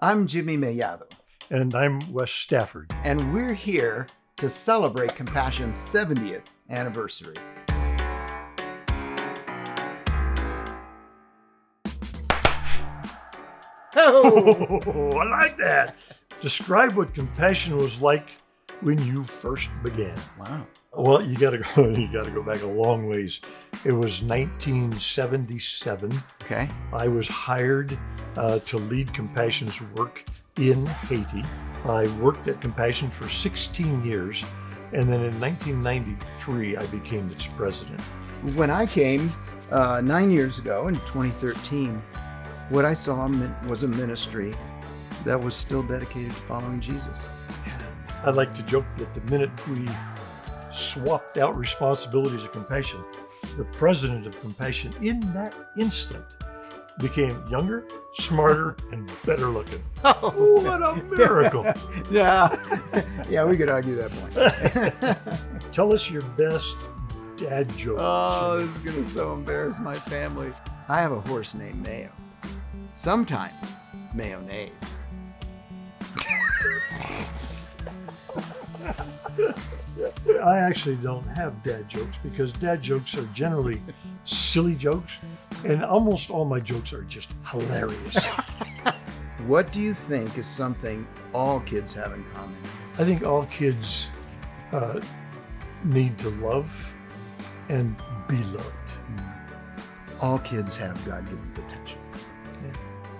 I'm Jimmy Mellado, And I'm Wess Stafford. and we're here to celebrate Compassion's 70th anniversary. Oh, Oh, I like that. Describe what compassion was like when you first began. wow. Well, you got to go. You got to go back a long ways. It was 1977. Okay. I was hired uh, to lead Compassion's work in Haiti. I worked at Compassion for 16 years, and then in 1993 I became its president. When I came uh, nine years ago in 2013, what I saw was a ministry that was still dedicated to following Jesus. I'd like to joke that the minute we swapped out responsibilities of compassion, the president of compassion in that instant became younger, smarter, and better looking. Oh, What a miracle! yeah. yeah, we could argue that point. Tell us your best dad joke. Oh, this is gonna so embarrass my family. I have a horse named Mayo. Sometimes mayonnaise. I actually don't have dad jokes because dad jokes are generally silly jokes, and almost all my jokes are just hilarious. What do you think is something all kids have in common? I think all kids uh, need to love and be loved. All kids have God-given potential. Yeah.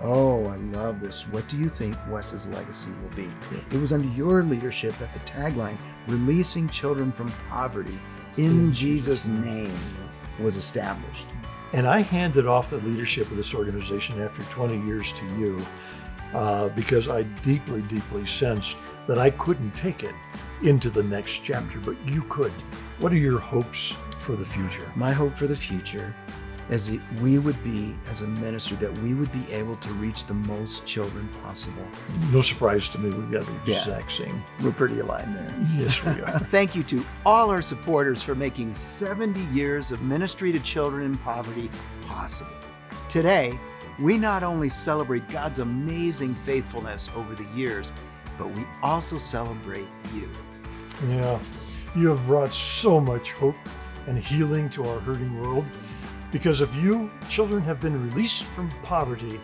Oh, I love this. What do you think Wess's legacy will be? It was under your leadership that the tagline, releasing children from poverty in Jesus' name, was established. And I handed off the leadership of this organization after 20 years to you uh, because I deeply, deeply sensed that I couldn't take it into the next chapter, but you could. What are your hopes for the future? My hope for the future is that we would be, as a ministry, that we would be able to reach the most children possible. No surprise to me, we've got the Yeah. exact same. We're pretty aligned there. Yes, we are. Thank you to all our supporters for making 70 years of ministry to children in poverty possible. Today, we not only celebrate God's amazing faithfulness over the years, but we also celebrate you. Yeah, you have brought so much hope and healing to our hurting world. Because of you, children have been released from poverty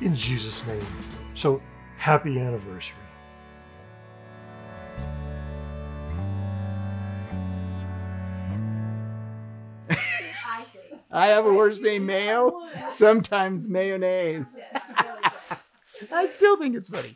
in Jesus' name. So happy anniversary. I have a horse name Mayo, sometimes mayonnaise. Yes, really good. I still think it's funny.